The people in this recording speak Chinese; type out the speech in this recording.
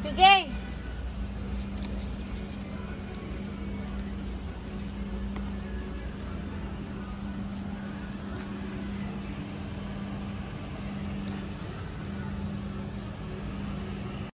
小静